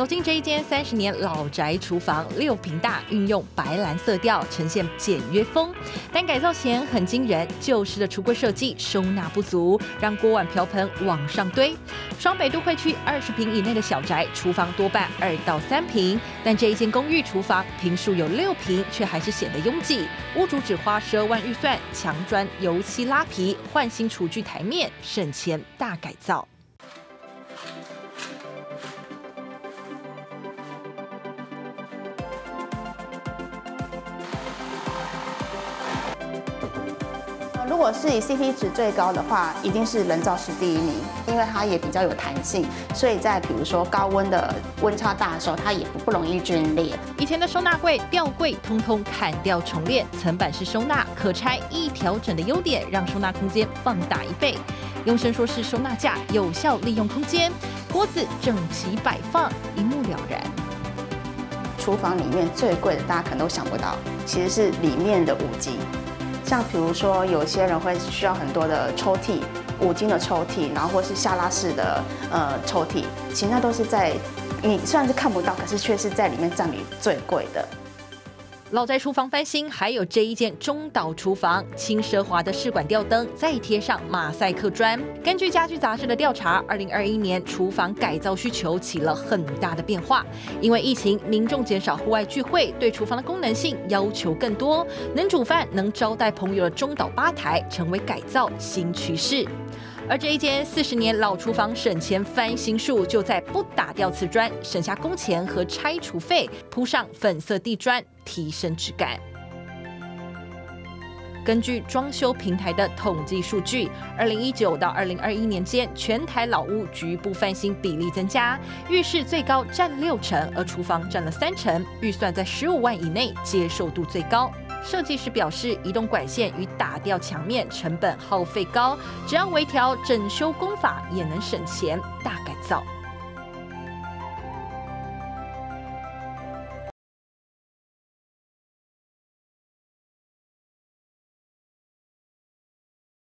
走进这一间三十年老宅厨房，六平大，运用白蓝色调，呈现简约风。但改造前很惊人，旧式的橱柜设计收纳不足，让锅碗瓢盆往上堆。双北都会区二十平以内的小宅，厨房多半二到三平，但这一间公寓厨房平数有六平，却还是显得拥挤。屋主只花十二万预算，墙砖油漆拉皮，换新厨具台面，省钱大改造。如果是以 CP 值最高的话，一定是人造石第一名，因为它也比较有弹性，所以在比如说高温的温差大的时候，它也不不容易皲裂。以前的收纳柜、吊柜通通砍掉重练，层板式收纳、可拆易调整的优点，让收纳空间放大一倍。用伸缩式收纳架有效利用空间，锅子整齐摆放，一目了然。厨房里面最贵的，大家可能都想不到，其实是里面的五金。像比如说，有些人会需要很多的抽屉，五金的抽屉，然后或是下拉式的呃抽屉，其实那都是在你虽然是看不到，可是却是在里面占比最贵的。老宅厨房翻新，还有这一件中岛厨房，轻奢华的试管吊灯，再贴上马赛克砖。根据家居杂志的调查，二零二一年厨房改造需求起了很大的变化。因为疫情，民众减少户外聚会，对厨房的功能性要求更多。能煮饭、能招待朋友的中岛吧台，成为改造新趋势。而这一间四十年老厨房省钱翻新术，就在不打掉瓷砖，省下工钱和拆除费，铺上粉色地砖，提升质感。根据装修平台的统计数据，二零一九到二零二一年间，全台老屋局部翻新比例增加，浴室最高占六成，而厨房占了三成，预算在十五万以内，接受度最高。设计师表示，移动管线与打掉墙面成本耗费高，只要微调整修工法也能省钱，大改造。